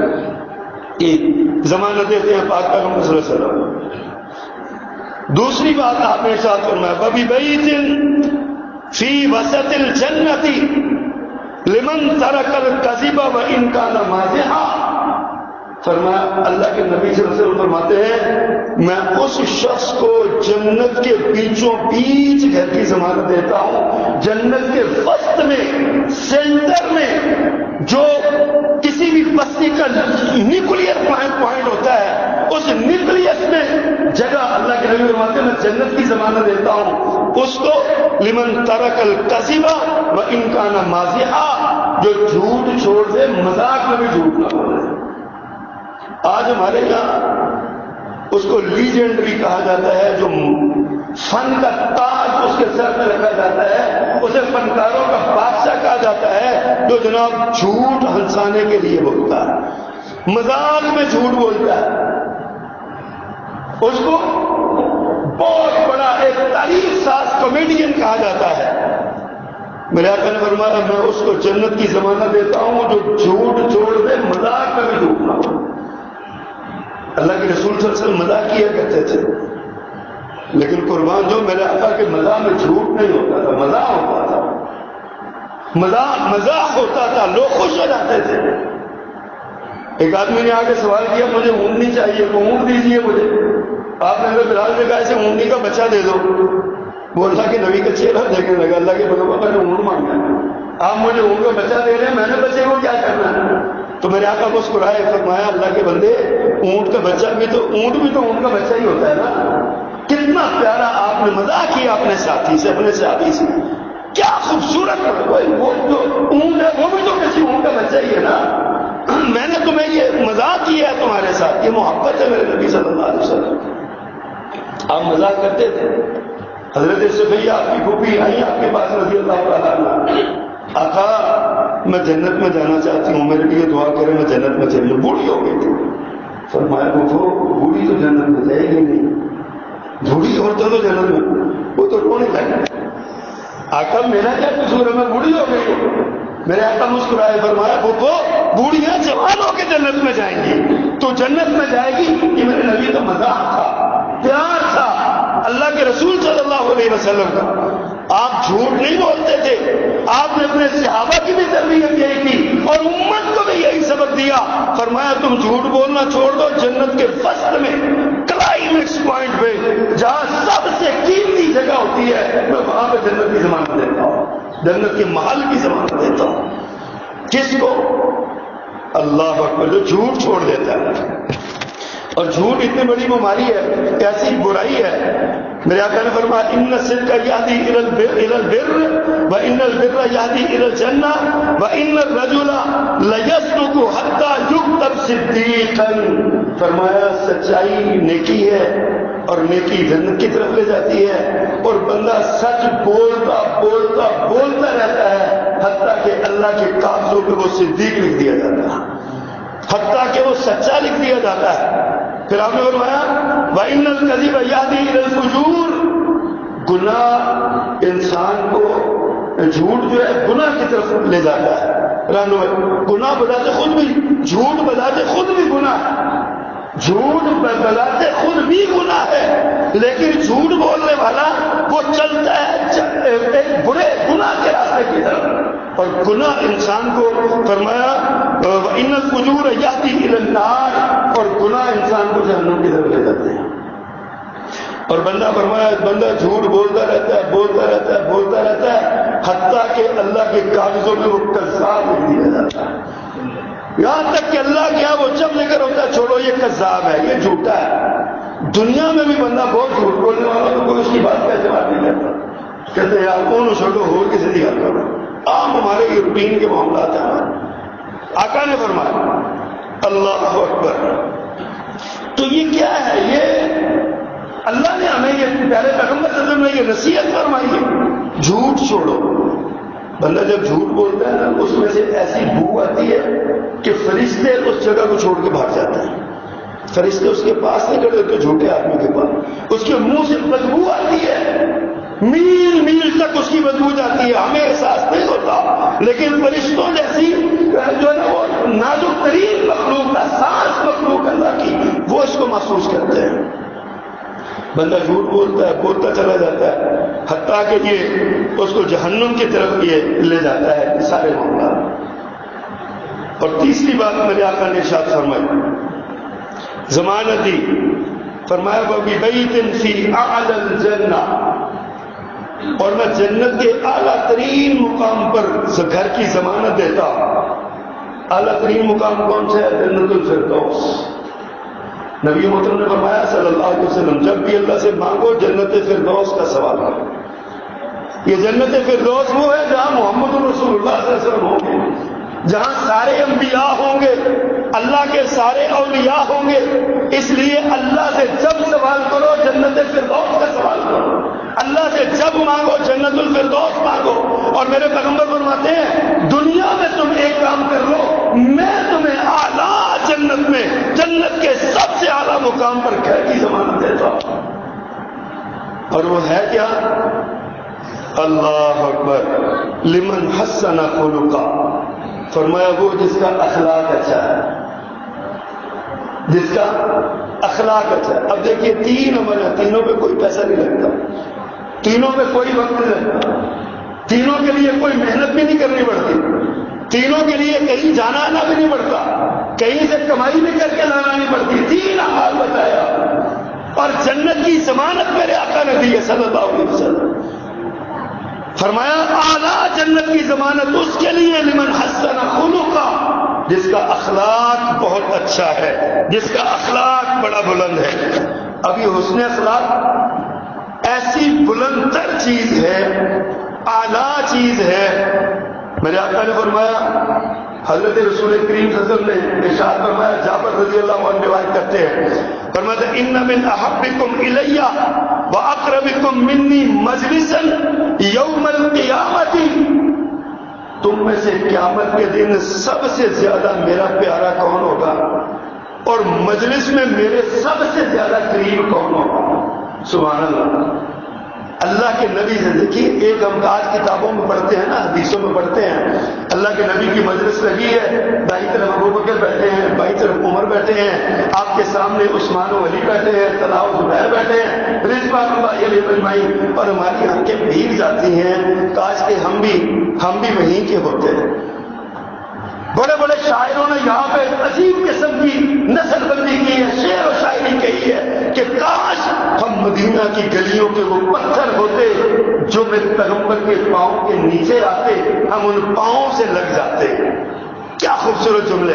Speaker 1: ایک زمانہ دیتے ہیں، پاک کا صلی اللہ علیہ وسلم۔ دوسری بات آپ نے ساتھ فرمایا ببی بئی دن فی وسط الجنتی لمن ترک القذب و ان کا نمازہ فرمایا، اللہ کے نبی صلی اللہ علیہ وسلم فرماتے ہیں، میں اس شخص کو جنت کے بیچوں بیچ گھر کی ضمانت دیتا ہوں، جنت کے وسط میں، سینٹر میں، جو کسی بھی بستی کا نیوکلیر پوائنٹ ہوتا ہے اس نیوکلس میں جگہ اللہ کے نبی فرماتے ہیں، میں جنت کی ضمانت دیتا ہوں۔ اس کو لمن ترک القصیبہ و انکانہ ماضیہ جو جھوٹ چھوڑ دے، مذاق میں بھی جھوٹ نہ بولے۔ آج ہمارے یہاں اس کو لیجنڈری کہا جاتا ہے، جو فن کا تاج اس کے سر میں رکھا جاتا ہے، اسے فنکاروں کا بادشاہ کہا جاتا ہے، جو جناب جھوٹ ہنسانے کے لیے بولتا ہے۔ مزاق میں جھوٹ بولتا ہے۔ اس کو بہت بڑا ایک تعریف ساز کامیڈین کہا جاتا ہے۔ میرے آقا نے فرمایا میں اس کو جنت کی زمانہ دیتا ہوں جو جھوٹ چھوڑ دے مزاق میں بھی جھوٹ نہ ہو اللہ کے رسول صلی اللہ علیہ وسلم مزاح کیا کرتے تھے۔ لیکن قربان جو، میرے آقا کے مزاح میں جھوٹ نہیں ہوتا تھا مزاح ہوتا تھا۔ مزاح مزاح ہوتا تھا، لوگ خوش ہو جاتے تھے۔ ایک آدمی نے آگے سوال کیا، مجھے اونٹنی چاہیے، تو اونٹ دیجیے مجھے۔ آپ نے اگر بلال نے کہا اسے اونٹنی کا بچہ دے دو۔ وہ اللہ کے نبی کا چہرہ دیکھنے لگا اللہ کے بغیر میں نے اونٹ مانگا آپ مجھے اونٹ کا بچہ دے رہے ہیں، میں نے بچے کو کیا کرنا ہے؟ تو میرے آقا مسکرائے، فرمایا، اللہ کے بندے، اونٹ کا بچہ بھی تو اونٹ بھی تو اونٹ کا بچہ ہی ہوتا ہے نا۔ کتنا پیارا آپ نے مزاق کیا اپنے ساتھی سے، اپنے ساتھی سے۔ کیا خوبصورت وہ جو اونٹ ہے، وہ بھی تو کسی اونٹ کا بچہ ہی ہے نا۔ میں نے تمہیں یہ مزاق کیا ہے تمہارے ساتھ، یہ محبت ہے میرے نبی صلی اللہ علیہ وسلم آپ مزاق کرتے تھے۔ حضرت سے آپ کی پھوپھی آئی آپ کے پاس رضی اللہ تعالیٰ آقا، میں جنت میں جانا چاہتی ہوں، میرے لیے دعا کریں، میں جنت میں چلی بوڑھی ہو گئی تھی۔ فرمایا وہ بوڑھی تو جنت میں جائے گی نہیں۔ بوڑھی عورتوں تو جنت میں۔ وہ تو رونے لگے آقا، میرا کیا قصور ہے؟ میں بوڑھی ہو گئی میرے آقا مسکرائے، فرمایا وہ بوڑھیاں جوان ہو کے جنت میں جائیں گی۔ تو جنت میں جائے گی کہ میرے نبی کا مزاق تھا۔ پیار تھا اللہ کے رسول صلی اللہ علیہ وسلم کا۔ آپ جھوٹ نہیں بولتے تھے۔ آپ نے اپنے صحابہ کی بھی تربیت یہی کی اور امت کو بھی یہی سبق دیا۔ فرمایا، تم جھوٹ بولنا چھوڑ دو جنت کے فصل میں کلائمیکس پوائنٹ پہ، جہاں سب سے قیمتی جگہ ہوتی ہے، میں وہاں پہ جنت کی ضمانت دیتا ہوں۔ جنت کے محل کی ضمانت دیتا ہوں۔ کس کو؟ اللہ اکبر، جو جھوٹ چھوڑ دیتا ہے۔ اور جھوٹ اتنی بڑی بیماری ہے ایسی برائی ہے۔ میرے آقا نے فرمایا ان سر کا یادی ارل بر و ان البر یادی ارل و ان رجولا لجسن کو حتہ یگ صدیق فرمایا، سچائی نیکی ہے اور نیکی جنت کی طرف لے جاتی ہے اور بندہ سچ بولتا بولتا بولتا رہتا ہے، حتیٰ کہ اللہ کے کاغذوں پہ وہ صدیق لکھ دیا جاتا ہے، حتیٰ کہ وہ سچا لکھ دیا جاتا ہے۔ پھر آپ نے فرمایا بھائی گناہ انسان کو جھوٹ جو ہے، گناہ کی طرف لے جاتا ہے۔ گناہ بتاتے خود بھی، جھوٹ بتاتے خود بھی گناہ جھوٹ بتاتے خود بھی گناہ ہے۔ لیکن جھوٹ بولنے والا وہ چلتا ہے ایک برے گناہ کے راستے کی طرف۔ اور گناہ انسان کو فرمایا ان کجور یاتی النار، اور گناہ انسان کو جہنم کی طرف لے جاتے ہیں۔ اور بندہ فرمایا، بندہ جھوٹ بولتا رہتا ہے، بولتا رہتا ہے، بولتا رہتا ہے، حتیٰ کہ اللہ کے کاغذوں میں وہ کذاب لکھ دیا جاتا ہے۔ یہاں تک کہ اللہ کیا وہ جب لے کر ہوتا ہے، چھوڑو، یہ کذاب ہے، یہ جھوٹا ہے۔ دنیا میں بھی بندہ بہت جھوٹ بولنے والا تو کوئی اس کی بات کا اعتبار نہیں کرتا کہتے ہیں، یار، کون چھوٹو ہو کسی دیا کرو عام ہمارے یہ روٹین کے معاملات ہیں۔ ہمارے آقا نے فرمایا، اللہ اکبر۔ تو یہ کیا ہے؟ یہ اللہ نے ہمیں یہ پیارے پیغمبر صدر میں یہ نصیحت فرمائی ہے۔ جھوٹ چھوڑو۔ بندہ جب جھوٹ بولتا ہے نا، اس میں سے ایسی بو آتی ہے کہ فرشتے اس جگہ کو چھوڑ کے بھاگ جاتے ہیں۔ فرشتے اس کے پاس نہیں کھڑے ہوتے، جھوٹے آدمی کے پاس۔ اس کے منہ سے بدبو آتی ہے۔ میل میل تک اس کی بدبو جاتی ہے، ہمیں احساس نہیں ہوتا۔ لیکن فرشتوں جیسی، جو ہے نا، وہ نازک ترین مخلوق کا سانس مخلوق اللہ کی، وہ اس کو محسوس کرتے ہیں۔ بندہ جھوٹ بولتا ہے، بولتا چلا جاتا ہے۔ حتیٰ کہ یہ اس کو جہنم کی طرف یہ لے جاتا ہے سارے معاملات اور تیسری بات میرے آقا نے شاد فرمائی۔ ضمانت دی فرمایا ببی بئی دن الجنہ اور میں جنت کے اعلیٰ ترین مقام پر گھر کی ضمانت دیتا اعلیٰ ترین مقام کون سا ہے؟ جنت الفردوس۔ نبی محترم نے فرمایا صلی اللہ علیہ وسلم، جب بھی اللہ سے مانگو جنت فردوس کا سوال کرو۔ یہ جنت فردوس وہ ہے جہاں محمد رسول اللہ صلی اللہ علیہ وسلم ہوں گے، جہاں سارے انبیاء ہوں گے، اللہ کے سارے اولیاء ہوں گے۔ اس لیے اللہ سے جب سوال کرو جنت فردوس کا سوال کرو۔ اللہ سے جب مانگو جنت الفردوس مانگو اور میرے پیغمبر فرماتے ہیں، دنیا میں تم ایک کام کر لو میں تمہیں اعلیٰ جنت میں، جنت کے سب سے اعلیٰ مقام پر گھر کی ضمانت دیتا ہوں اور وہ ہے کیا؟ اللہ اکبر، لمن حسن خلقا فرمایا وہ جس کا اخلاق اچھا ہے۔ جس کا اخلاق اچھا ہے۔ اب دیکھیے، تین عمل ہے تینوں پہ کوئی پیسہ نہیں لگتا۔ تینوں میں کوئی وقت نہیں لگتا تینوں کے لیے کوئی محنت بھی نہیں کرنی پڑتی۔ تینوں کے لیے کہیں جانا آنا بھی نہیں پڑتا۔ کہیں سے کمائی بھی کر کے لانا نہیں پڑتی۔ تین حال بتایا۔ اور جنت کی ضمانت میرے آقا نے دی ہے صلی اللہ علیہ وسلم۔ فرمایا اعلیٰ جنت کی ضمانت اس کے لیے لمن حسن خلو کا جس کا اخلاق بہت اچھا ہے، جس کا اخلاق بڑا بلند ہے۔ ابھی حسن اخلاق ایسی بلند تر چیز ہے، اعلی چیز ہے۔ میرے آقا نے فرمایا، حضرت رسول کریم صلی اللہ علیہ وسلم نے ارشاد فرمایا جعفر رضی اللہ عنہ روایت کرتے ہیں۔ فرمایا، ان من احبکم الیہ واقربکم منی مجلسا یوم القیامت. تم میں سے قیامت کے دن سب سے زیادہ میرا پیارا کون ہوگا؟ اور مجلس میں میرے سب سے زیادہ قریب کون ہوگا؟ سبحان اللہ۔ اللہ کے نبی سے دیکھیے، ایک ہم آج کتابوں میں پڑھتے ہیں نا، حدیثوں میں پڑھتے ہیں۔ اللہ کے نبی کی مجلس لگی ہے دائیں طرف ابو بکر بیٹھے ہیں بائیں طرف عمر بیٹھے ہیں۔ آپ کے سامنے عثمان و علی بیٹھے ہیں طلاؤ زبیر بیٹھے ہیں۔ رضوان علی بجمائی اور ہماری آنکھیں بھیگ جاتی ہیں۔ کاش کے ہم بھی ہم بھی وہیں کے ہوتے۔ ہیں بڑے بڑے شاعروں نے یہاں پہ عجیب قسم کی نسل بندی کی ہے، شعر و شاعری کہی ہے کہ کاش ہم مدینہ کی گلیوں کے وہ پتھر ہوتے جو میرے پیغمبر کے پاؤں کے نیچے آتے، ہم ان پاؤں سے لگ جاتے۔ کیا خوبصورت جملے۔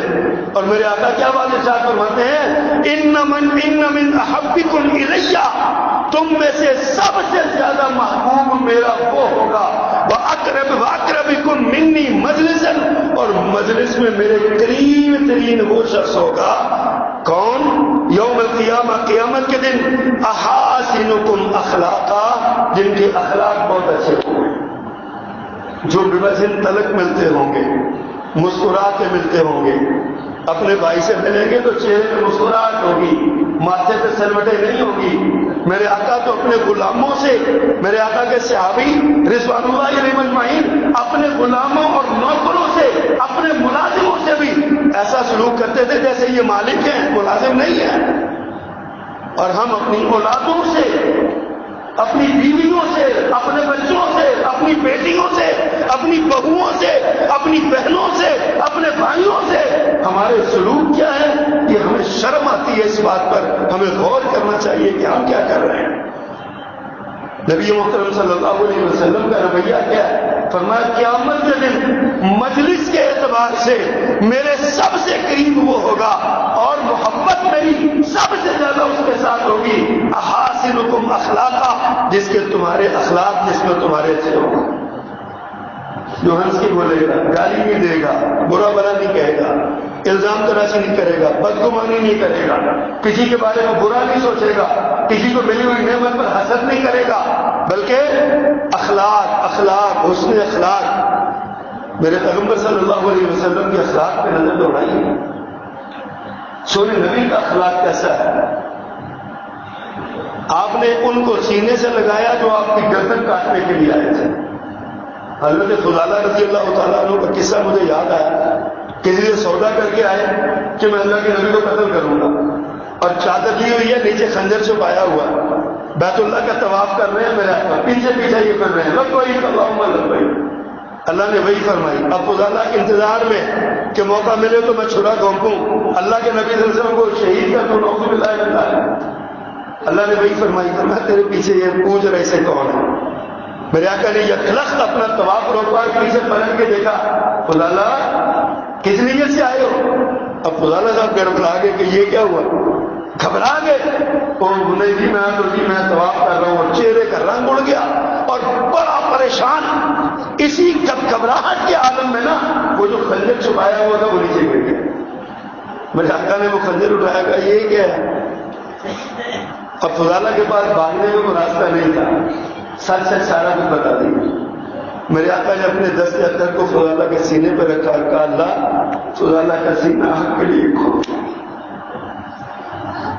Speaker 1: اور میرے آقا کیا بات ارشاد فرماتے ہیں؟ ان من ان من احبکم الیہ۔ تم میں سے سب سے زیادہ محبوب میرا وہ ہوگا۔ وہ اقرب اقربکم منی مجلس اور مجلس میں میرے قریب ترین وہ شخص ہوگا۔ کون؟ یوم القیامہ، قیامت کے دن۔ احاسنکم اخلاقا۔ جن کے اخلاق بہت اچھے ہوں گے۔ جو بے تلک ملتے ہوں گے۔ مسکرا کے ملتے ہوں گے۔ اپنے بھائی سے ملیں گے تو چہرے پہ مسکراہٹ ہوگی۔ ماتھے پہ سلوٹیں نہیں ہوگی۔ میرے آقا تو اپنے غلاموں سے، میرے آقا کے صحابی رضوان اللہ علیہ مجمعین اپنے غلاموں اور نوکروں سے، اپنے ملازموں سے بھی ایسا سلوک کرتے تھے جیسے یہ مالک ہیں، ملازم نہیں ہیں۔ اور ہم اپنی اولادوں سے اپنی بیویوں سے، اپنے بچوں سے، اپنی بیٹیوں سے، اپنی بہوؤں سے، اپنی بہنوں سے، اپنے بھائیوں سے۔ ہمارے سلوک کیا ہے؟ یہ ہمیں شرم آتی ہے اس بات پر۔ ہمیں غور کرنا چاہیے کہ ہم کیا کر رہے ہیں۔ نبی محترم صلی اللہ علیہ وسلم کا رویہ کیا ہے؟ فرمایا، قیامت کے دن مجلس کے اعتبار سے میرے سب سے قریب وہ ہوگا اور محبت میری سب سے زیادہ اس کے ساتھ ہوگی۔ حاصل حکم اخلاقہ جس کے تمہارے اخلاق، جس میں تمہارے اچھے ہوں جو ہنس کے بولے گا، گالی نہیں دے گا، برا بلا نہیں کہے گا، الزام تراشی نہیں کرے گا، بدگمانی نہیں کرے گا، کسی کے بارے میں برا نہیں سوچے گا، کسی کو ملی ہوئی نعمت پر حسد نہیں کرے گا، بلکہ اخلاق اخلاق، حسن اخلاق۔ میرے پیغمبر صلی اللہ علیہ وسلم کے اخلاق پہ نظر دوڑائی سونے نبی کا اخلاق کیسا ہے؟ آپ نے ان کو سینے سے لگایا جو آپ کی گردن کاٹنے کے لیے آئے تھے۔ حضرت فضالہ رضی اللہ تعالیٰ عنہ کا قصہ مجھے یاد آیا کسی لیے سودا کر کے آئے کہ میں اللہ کے نبی کو قتل کروں گا اور چادر لی ہوئی ہے، نیچے خنجر سے پایا ہوا۔ بیت اللہ کا طواف کر رہے ہیں میرے پیچھے پیچھے یہ کر رہے ہیں۔ لگ کوئی لگ بھائی اللہ نے وہی فرمائی۔ اب فضالہ کے انتظار میں کہ موقع ملے تو میں چھڑا گھونپوں۔ اللہ کے نبی صلی اللہ علیہ وسلم کو شہید کر دوں نوکری ملا اللہ نے وہی فرمائی فرمایا تیرے پیچھے یہ پوچھ رہے سے کون ہے میرے آقا نے یہ خلق اپنا طواف روکا پیچھے پلٹ کے دیکھا۔ فضالہ کس لیے سے آئے ہو؟ اب فضالہ صاحب گھبرا گئے کہ یہ کیا ہوا؟ گھبرا گئے۔ اور نہیں جی میں تو جی میں طواف کر رہا ہوں اور چہرے کا رنگ اڑ گیا اور بڑا پریشان۔ اسی جب گھبراہٹ کے عالم میں نا، وہ جو خنجر چھپایا ہوا تھا، وہ نیچے گر گیا۔ میرے آقا نے وہ خنجر اٹھایا گا یہ کیا ہے؟ اب فضالہ کے پاس بھاگنے میں وہ راستہ نہیں تھا۔ سچ سچ سارا کچھ بتا دیں میرے آقا نے اپنے دس اتر کو فضالہ کے سینے پہ رکھا اور کہا، اللہ فضالہ کا سینہ حق کے لیے کھو۔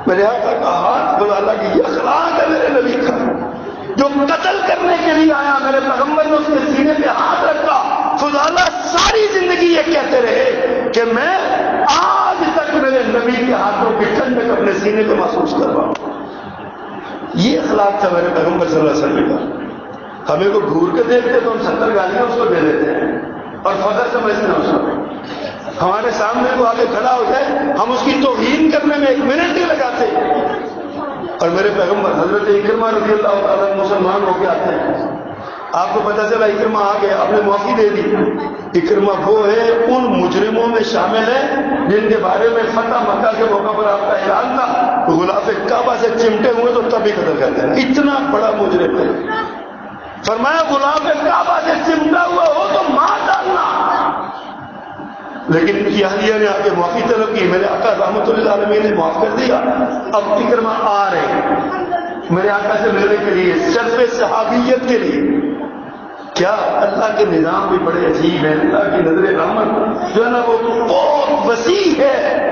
Speaker 1: میرے آقا کا ہاتھ فضالہ کی یہ اخلاق ہے میرے نبی کا۔ جو قتل کرنے کے لیے آیا، میرے پیغمبر نے اس کے سینے پہ ہاتھ رکھا۔ فضالہ ساری زندگی یہ کہتے رہے کہ میں آج تک میرے نبی کے ہاتھوں کی ٹھنڈک اپنے سینے پہ محسوس کر رہا ہوں۔ یہ اخلاق تھا میرے پیغمبر صلی اللہ علیہ وسلم کا۔ ہمیں کو گھور کے دیکھتے تو ہم ستر گالیاں اس کو دے دیتے ہیں اور فخر سمجھتے ہیں اس کو ہمارے سامنے کو آگے کھڑا ہو جائے ہم اس کی توہین کرنے میں ایک منٹ نہیں لگاتے۔ اور میرے پیغمبر حضرت اکرما رضی اللہ تعالیٰ مسلمان ہو کے آتے ہیں۔ آپ کو پتا چلا اکرما آ گیا آپ نے معافی دے دی۔ اکرما وہ ہے، ان مجرموں میں شامل ہے، جن کے بارے میں فتح مکہ کے موقع پر آپ کا اعلان تھا۔ غلاف کعبہ سے چمٹے ہوئے تو تبھی قتل کر دینا اتنا بڑا مجرم ہے۔ فرمایا غلاف کعبہ سے چمٹا ہوا ہو تو مار ڈالنا۔ لیکن یہاں نے آ کے معافی طلب کی۔ میرے آقا رحمت اللہ عالمین نے معاف کر دیا۔ اب اکرما آ رہے ہیں۔ میرے آقا سے ملنے کے لیے، شرف صحابیت کے لیے۔ کیا اللہ کے نظام بھی بڑے عجیب ہیں، اللہ کی نظر رحمت۔ جو ہے نا وہ بہت وسیع ہے۔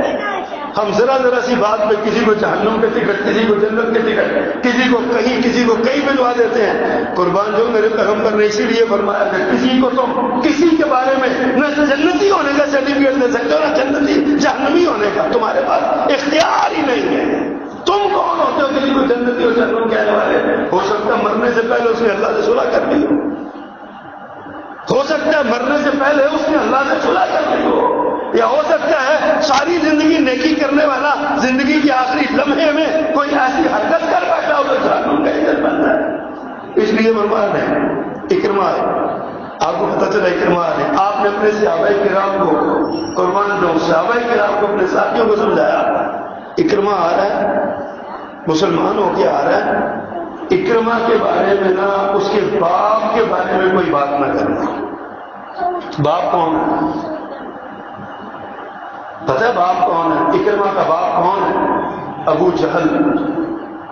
Speaker 1: ہم ذرا ذرا سی بات پہ کسی کو جہنم کے ٹکٹ، کسی کو جنت کے ٹکٹ، کسی کو کہیں، کسی کو کہیں بھجوا دیتے ہیں۔ قربان جو میرے پیغمبر نے اسی لیے فرمایا کہ کسی کو تم کسی کے بارے میں نہ جنتی ہونے کا سرٹیفکیٹ دے سکتے ہو، نہ جنتی، جہنمی ہونے کا۔ تمہارے پاس اختیار ہی نہیں ہے۔ تم کون ہوتے ہو؟ کسی کو جنتی اور جہنم کہنے والے؟ ہو سکتا مرنے سے پہلے اس نے اللہ سے صلح کر دی۔ ہو سکتا ہے مرنے سے پہلے اس نے اللہ سے صلح کر دی ہو یا ہو سکتا ہے ساری زندگی نیکی کرنے والا زندگی کے آخری لمحے میں کوئی ایسی حرکت کر بیٹھا ہو تو کا بنتا ہے۔ اس لیے مرمان ہے اکرما ہے آپ کو پتا چلا اکرما ہے آپ نے اپنے صحابہ کرام کو قربان دو صحابہ کرام کو اپنے ساتھیوں کو سمجھایا۔ اکرما آ رہا ہے مسلمان ہو کے آ رہا ہے۔ اکرما کے بارے میں نہ، اس کے باپ کے بارے میں کوئی بات نہ کرنا باپ کون؟ ہے پتہ باپ کون ہے؟ اکرما کا باپ کون ہے؟ ابو جہل۔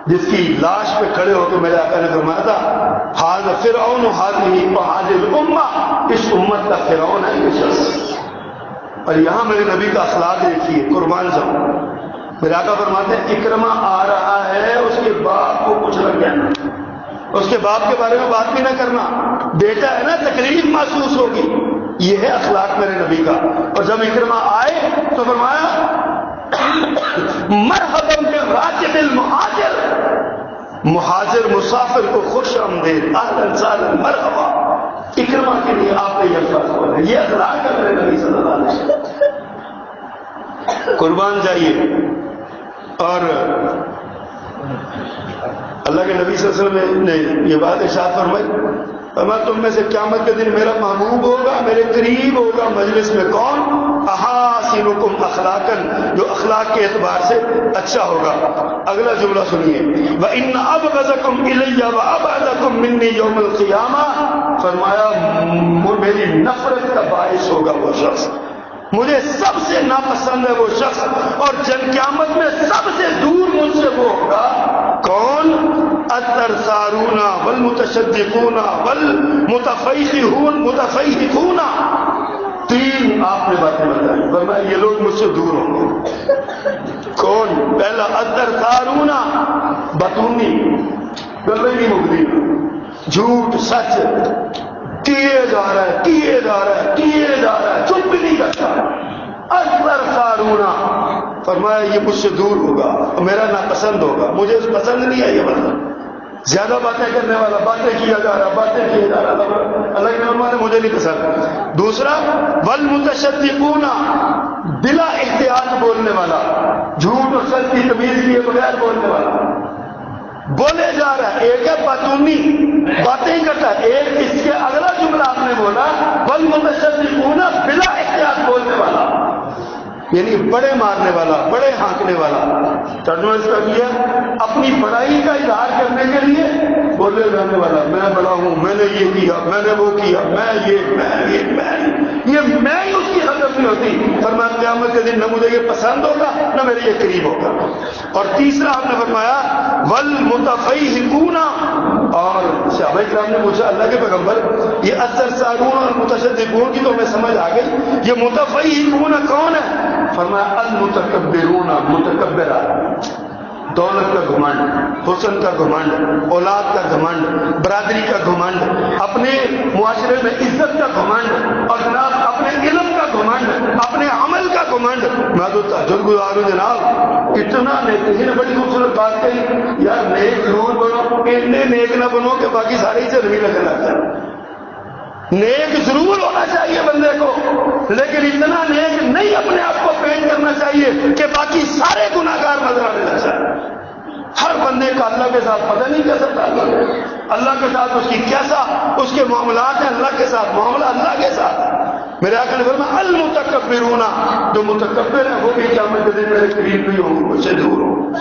Speaker 1: جس کی لاش پہ کھڑے ہو کے میرے آقا نے فرمایا تھا حاض فرعون حاضی حاضر اما اس امت کا فرعون ہے یہ شخص۔ اور یہاں میرے نبی کا اخلاق دیکھیے، قربان جاؤ۔ میرے آقا فرماتے ہیں اکرما آ رہا ہے، اس کے باپ کو کچھ نہ کہنا۔ اس کے باپ کے بارے میں بات بھی نہ کرنا۔ بیٹا ہے نا، تکلیف محسوس ہوگی۔ یہ ہے اخلاق میرے نبی کا۔ اور جب اکرما آئے تو فرمایا، مرحبا کے راجب المہاجر مہاجر مسافر کو خوش آمدید۔ اہلا سہلا مرحبا۔ اکرما کے لیے آپ نے یہ الفاظ یہ اخلاق ہے میرے نبی صلی اللہ علیہ وسلم۔ قربان جائیے۔ اور اللہ کے نبی صلی اللہ علیہ وسلم نے یہ بات ارشاد فرمائی۔ میں تم میں سے قیامت کے دن میرا محبوب ہوگا، میرے قریب ہوگا مجلس میں کون؟ احاسین حکم اخلاقن جو اخلاق کے اعتبار سے اچھا ہوگا۔ اگلا جملہ سنیے۔ وہ ان اب غزم الیہ اب منی یوم القیامہ فرمایا میری نفرت کا باعث ہوگا وہ شخص۔ مجھے سب سے ناپسند ہے وہ شخص، اور جن قیامت میں سب سے دور مجھ سے وہ ہوگا۔ کون؟ اتر سارونا بل متشدقونا بل متفیقون متفیقونا تین آپ نے باتیں بتائی، ورنہ یہ لوگ مجھ سے دور ہوں گے۔ کون؟ پہلا اتر سارونا بتونی گلے کی مبدی جھوٹ، سچ کیے جا رہا ہے کیے جا رہا ہے کیے جا رہا ہے، چپ نہیں کرتا۔ اکبر سارونا فرمایا، یہ مجھ سے دور ہوگا، میرا ناپسند ہوگا، مجھے پسند نہیں ہے یہ مطلب زیادہ باتیں کرنے والا، باتیں کیا جا رہا، باتیں کیے جا رہا۔ اللہ کے نے مجھے نہیں پسند۔ دوسرا ول متشدقونا بلا احتیاط بولنے والا، جھوٹ اور سچ کی تمیز کیے بغیر بولنے والا۔ بولے جا رہا ہے ایک ہے باتونی، باتیں کرتا ہے، ایک اس کے اگلا جملہ آپ نے بولا بل متشدد بلا احتیاط بولنے والا۔ یعنی بڑے مارنے والا، بڑے ہانکنے والا۔ ترجمہ اس کا کیا؟ اپنی بڑائی کا اظہار کرنے کے لیے بولے جانے والا، میں بڑا ہوں، میں نے یہ کیا، میں نے وہ کیا، میں یہ میں یہ، میں یہ میں ہی اس کی حضرت نہیں ہوتی۔ پر قیامت کے دن نہ مجھے یہ پسند ہوگا، نہ میرے یہ قریب ہوگا۔ اور تیسرا آپ نے فرمایا ول متفی ہکونا اور شاہ کرام نے پوچھا، اللہ کے پیغمبر، یہ اثر سارون اور متشد کی تو ہمیں سمجھ آ گئی، یہ متفی ہکونا کون ہے؟ فرمایا، المتکبرون متکبرا دولت کا گھمنڈ حسن کا گھمنڈ اولاد کا گھمنڈ برادری کا گھمنڈ اپنے معاشرے میں عزت کا گھمنڈ اور جناب اپنے علم کا گھمنڈ اپنے عمل کا گھمنڈ میں تو تجر گزار ہوں جناب، اتنا نیک نے بڑی خوبصورت بات کہی، یار نیک ضرور بنو، اتنے نیک نہ بنو کہ باقی سارے ہی نہیں لگنے لگتا ہے نیک ضرور ہونا چاہیے بندے کو، لیکن اتنا نیک نہیں اپنے آپ کو پینٹ کرنا چاہیے کہ باقی سارے گناگار نظر آنے لگ جائے ہر بندے کا اللہ کے ساتھ پتہ نہیں کیسا تعلق اللہ کے ساتھ اس کی کیسا اس کے معاملات ہیں اللہ کے ساتھ، معاملہ اللہ کے ساتھ۔ میرے آخر نے فرما المتکبر ہونا جو متکبر ہے وہ بھی کیا میں دن میرے قریب بھی ہوں مجھ سے دور ہوں۔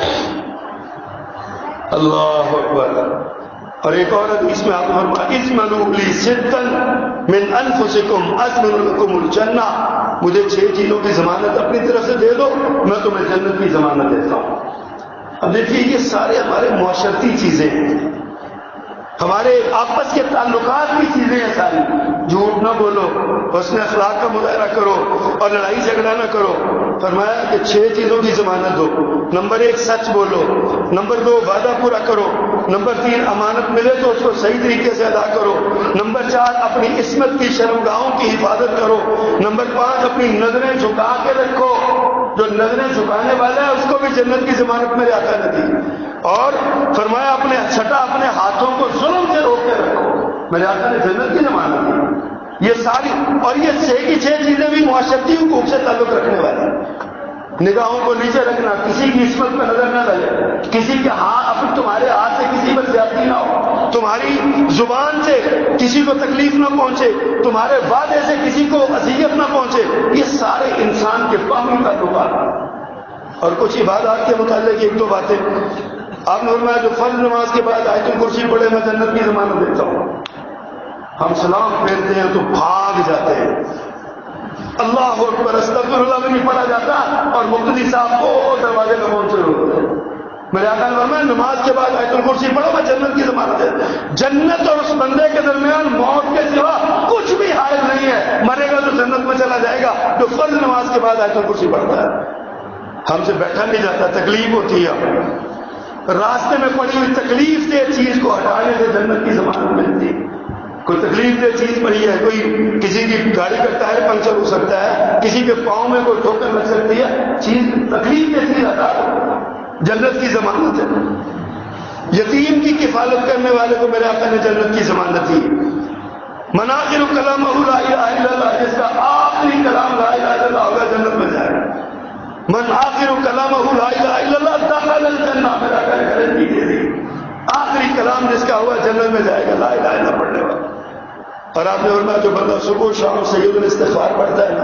Speaker 1: اللہ اکبر۔ اور ایک اور اس میں آپ فرما اسمنولی ستن من انفسکم ازمنکم الجنہ۔ مجھے چھ چیزوں کی ضمانت اپنی طرف سے دے دو، میں تمہیں جنت کی ضمانت دیتا ہوں۔ اب دیکھیے یہ سارے ہمارے معاشرتی چیزیں ہیں۔ ہمارے آپس کے تعلقات کی چیزیں ہیں ساری۔ جھوٹ نہ بولو، حسن اخلاق کا مظاہرہ کرو اور لڑائی جھگڑا نہ کرو۔ فرمایا کہ چھ چیزوں کی ضمانت دو۔ نمبر ایک، سچ بولو۔ نمبر دو، وعدہ پورا کرو۔ نمبر تین، امانت ملے تو اس کو صحیح طریقے سے ادا کرو۔ نمبر چار، اپنی عصمت کی شرمگاہوں کی حفاظت کرو۔ نمبر پانچ، اپنی نظریں جھکا کے رکھو۔ جو نظریں جھکانے والا ہے اس کو بھی جنت کی ضمانت میں آتا نہیں اور فرمایا، اپنے چھٹا اپنے ہاتھوں کو ظلم سے روک کے رکھو۔ میرے آقا نے جنت کی نمانا دی یہ ساری، اور یہ چھ کی چھ چیزیں بھی معاشرتی حقوق سے تعلق رکھنے والی۔ نگاہوں کو نیچے رکھنا، کسی کی عصمت پہ نظر نہ لگے کسی کے ہاتھ اپنے تمہارے ہاتھ سے کسی پر زیادتی نہ ہو۔ تمہاری زبان سے کسی کو تکلیف نہ پہنچے، تمہارے وعدے سے کسی کو اذیت نہ پہنچے، یہ سارے انسان کے باہمی تعلقات اور کچھ عبادات کے متعلق ایک دو باتیں۔ آپ نے فرمایا جو فرض نماز کے بعد آئے تم کرسی پڑے میں جنت کی ضمانت دیتا ہوں۔ ہم سلام پھیرتے ہیں تو بھاگ جاتے ہیں۔ اللہ اکبر، استغفر اللہ، میں نہیں پڑھا جاتا اور مفتی صاحب کو دروازے میں پہنچے ہوتے ہیں۔ میرے آقا نے فرمایا، نماز کے بعد آئے تم کرسی پڑھو، میں جنت کی ضمانت ہے جنت اور اس بندے کے درمیان موت کے سوا کچھ بھی حائل نہیں ہے۔ مرے گا تو جنت میں چلا جائے گا۔ جو فرض نماز کے بعد آئے تم کرسی پڑھتا ہے۔ ہم سے بیٹھا نہیں جاتا، تکلیف ہوتی ہے۔ راستے میں پڑی ہوئی تکلیف دہ چیز کو ہٹانے سے جنت کی ضمانت ملتی۔ کوئی تکلیف دہ چیز پڑی ہے، کوئی کسی کی گاڑی کا ٹائر پنکچر ہو سکتا ہے، کسی کے پاؤں میں کوئی ٹھوکر لگ سکتی ہے، چیز تکلیف دہ چیز ہٹا جنت کی ضمانت ہے۔ یتیم کی کفالت کرنے والے کو میرے آقا نے جنت کی ضمانت دی۔ مناظر کلام لا الہ الا اللہ، جس کا آخری کلام لا الہ الا اللہ ہوگا، جنت میں جائے گا۔ من آخر کلام لا الہ الا اللہ، دخل الجنہ میرا گارنٹی دے دی۔ آخری کلام جس کا ہوا جنت میں جائے گا، لا الہ الا پڑھنے والا۔ اور آپ نے فرمایا جو بندہ صبح شام سید الاستغفار پڑھتا ہے نا،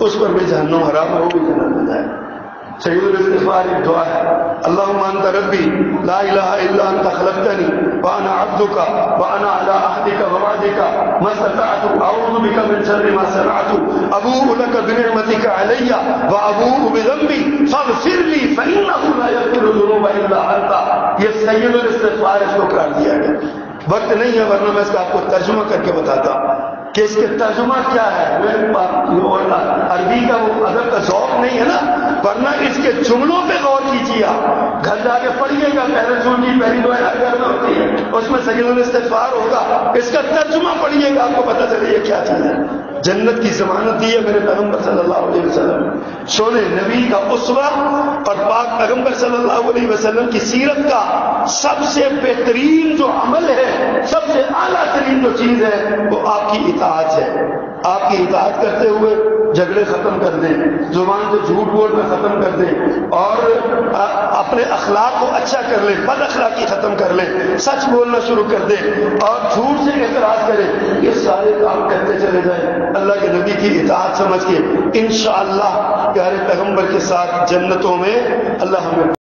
Speaker 1: اس پر بھی جہنم حرام ہے، وہ بھی جنت میں جائے گا۔ سید الاستغفار ایک دعا ہے اللهم انت ربي لا اله الا انت خلقتني وانا عبدك وانا على عهدك ووعدك ما استطعت اعوذ بك من شر ما صنعت ابوء لك بنعمتك علي وابوء بذنبي فاغفر لي فانه لا يغفر الذنوب الا انت یہ سید الاستغفار اس کو قرار دیا گیا وقت نہیں ہے ورنہ میں اس کا آپ کو ترجمہ کر کے بتاتا کہ اس کے ترجمہ کیا ہے؟ عربی کا وہ ادب کا ذوق نہیں ہے نا؟ ورنہ اس کے جملوں پہ غور کیجیے آپ۔ گھر جا کے پڑھیے گا، پہلے کی پہلی دو گھر میں ہوتی ہے اس میں سید استفار ہوگا۔ اس کا ترجمہ پڑھیے گا، آپ کو پتہ چلے یہ کیا چیز ہے۔ جنت کی ضمانت دی ہے میرے پیغمبر صلی اللہ علیہ وسلم۔ سونے نبی کا اسوا اور پاک پیغمبر صلی اللہ علیہ وسلم کی سیرت کا سب سے بہترین جو عمل ہے، سب سے اعلیٰ ترین جو چیز ہے، وہ آپ کی اطاعت ہے۔ آپ کی اطاعت کرتے ہوئے جھگڑے ختم کر دیں، زبان سے جھوٹ بولنا ختم کر دیں اور اپنے اخلاق کو اچھا کر لیں، بد اخلاقی ختم کر لیں، سچ بولنا شروع کر دیں اور جھوٹ سے اعتراض کریں، یہ سارے کام کرتے چلے جائیں۔ اللہ کے نبی کی اطاعت سمجھ کے انشاءاللہ پیارے پیغمبر کے ساتھ جنتوں میں اللہ ہمیں